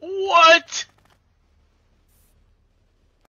What?